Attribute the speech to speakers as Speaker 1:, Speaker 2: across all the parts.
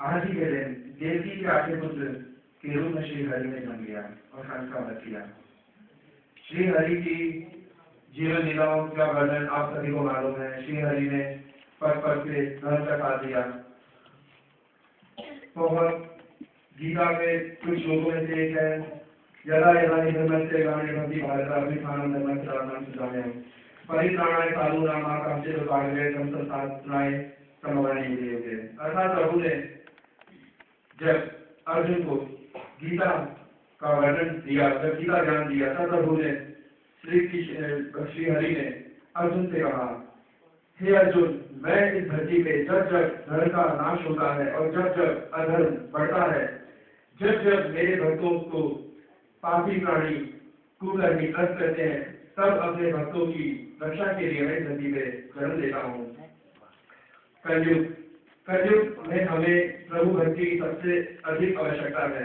Speaker 1: आज ही के दिन, देवकी के आठवें पुत्र के रूप में श्री हरि ने जन्म लिया और कंस का वध किया। श्री हरि की जीवन लीलाओं का वर्णन आप सभी को मालूम है। श्री हरि ने पद पद पे धर्म का साथ दिया बहुत गीता में कुछ लोगों में से एक है, यदा यदा धर्मस्य गाने भवति भारत, अभिधानं धर्मस्य शरणं सुजाम्यहम् परित्राणाय साधु नामा कांचे भागवे तम संसाधनाय समवाय युगे युगे अर्थात प्रभु ने जब अर्जुन को गीता का वर्णन दिया, जब गीता ज्ञान दिया, तब प्रभु ने श्री कृष्ण श्री हरि ने अर्जुन से कहा, हे अर्जुन, मैं इस धरती पे जब जब धर्म का नाश होता है और जब जब अधर्म बढ़ता है, जब जब मेरे भक्तों को पापी प्राणी, कुकर्मी ग्रस्त करते हैं, तब अपने भक्तों की रक्षा के लिए मैं धरती पे जन्म देता हूँ। कलयुग कलयुग में हमें प्रभु भक्ति की सबसे अधिक आवश्यकता है,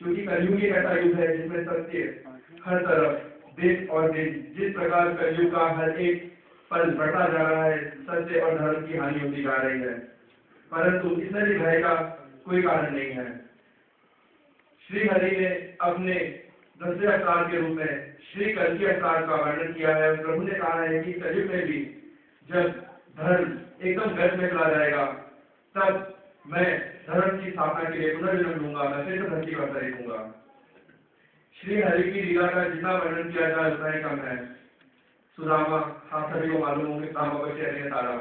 Speaker 1: क्योंकि कलयुग ही ऐसा युग है जिसमें सत्य हर तरफ़ दिन और दिन जिस प्रकार कलयुग का हर एक पल बढ़ता जा रहा है, सत्य और धर्म की हानि होती जा रही है। परंतु इसमें भी भय का कोई कारण नहीं है। श्री हरि ने अपने दसवें अवतार के रूप में श्री कल अवतार का वर्णन किया है प्रभु ने कहा है कि कलयुग में भी जब धर्म एकदम गर्भ में चला जाएगा तब मैं धर्म की स्थापना के लिए पुनर्जन्म लूँगा मैं फिर से धरती पर खरीदूँगा श्री हरि की लीला का जितना वर्णन किया जाए, उतना ही कम है। सुदामा, आप सभी को मालूम होंगे, सुदामा को हरि तारा।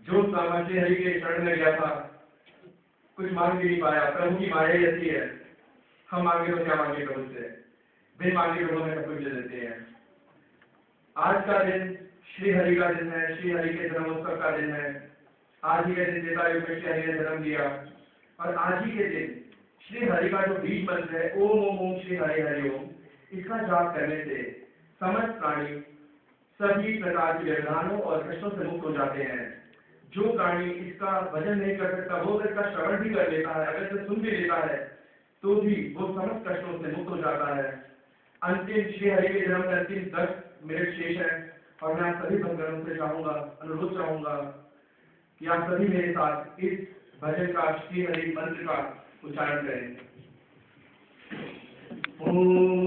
Speaker 1: जो सुदामा श्री हरि के शरण में गया था, कुछ मांग भी नहीं पाया। प्रभु की माया ही ऐसी है। हम मांगे तो क्या मांगे प्रभु से? बिन मांगे प्रभु हमें सब कुछ दे देते हैं। आज का दिन श्री हरि का दिन है, श्री हरि के जन्मोत्सव का दिन है। आज ही के दिन देता युग में श्री हरि ने जन्म लिया। और आज ही के दिन श्री हरि का जो बीज मंत्र है, ओम ओम ओम, श्री हरि हरि, ओम, इसका जाप करने से समस्त प्राणी सभी प्रकार के व्यवधानों और कष्टों से मुक्त हो जाते हैं। जो प्राणी इसका वज़न नहीं कर सकता, वो अगर इसका श्रवण भी कर लेता है, अगर सुन भी लेता है तो भी वो समस्त कष्टों से मुक्त हो जाता है। अंतिम श्री हरि के जन्म के अंतिम दस मिनट शेष है, और मैं सभी बंधुओं से चाहूँगा, अनुरोध चाहूँगा कि आप सभी मेरे साथ इस भजन का श्री हरि मंत्र का उच्चारण करें ओम